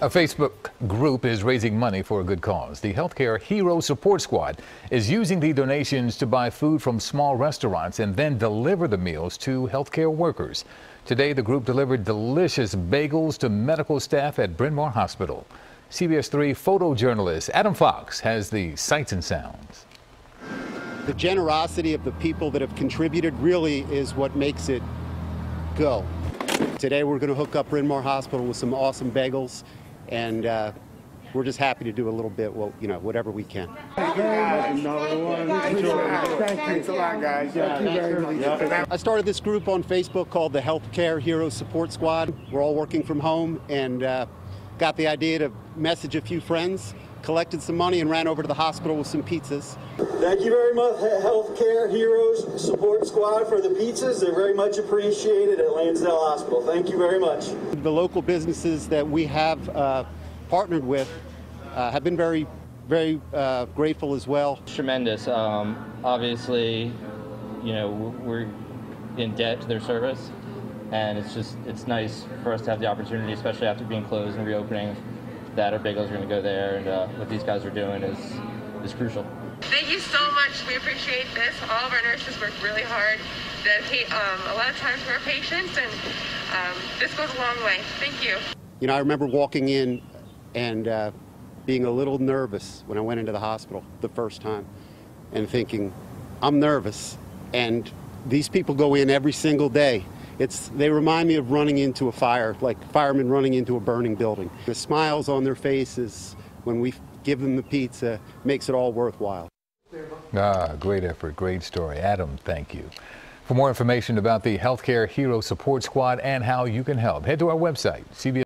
A Facebook group is raising money for a good cause. The Healthcare Hero Support Squad is using the donations to buy food from small restaurants and then deliver the meals to healthcare workers. Today, the group delivered delicious bagels to medical staff at Bryn Mawr Hospital. CBS 3 photojournalist Adam Fox has the sights and sounds. The generosity of the people that have contributed really is what makes it go. Today, we're going to hook up Bryn Mawr Hospital with some awesome bagels and uh, we're just happy to do a little bit, well, you know, whatever we can. I started this group on Facebook called the Healthcare Heroes Support Squad. We're all working from home and uh, got the idea to message a few friends, collected some money, and ran over to the hospital with some pizzas. Thank you very much, Healthcare Heroes Support Squad, for the pizzas. They're very much appreciated at Lansdale Hospital. Thank you very much. The local businesses that we have uh, partnered with uh, have been very, very uh, grateful as well. Tremendous. Um, obviously, you know, we're in debt to their service, and it's just it's nice for us to have the opportunity, especially after being closed and reopening, that our bagels are going to go there, and uh, what these guys are doing is is crucial. Thank you so much. We appreciate this. All of our nurses work really hard, dedicate um, a lot of time to our patients, and um, this goes a long way. Thank you. You know, I remember walking in and uh, being a little nervous when I went into the hospital the first time and thinking, I'm nervous. And these people go in every single day. It's, they remind me of running into a fire, like firemen running into a burning building. The smiles on their faces when we give them the pizza makes it all worthwhile. Ah, great effort, great story. Adam, thank you. For more information about the Healthcare Hero Support Squad and how you can help, head to our website, CBS.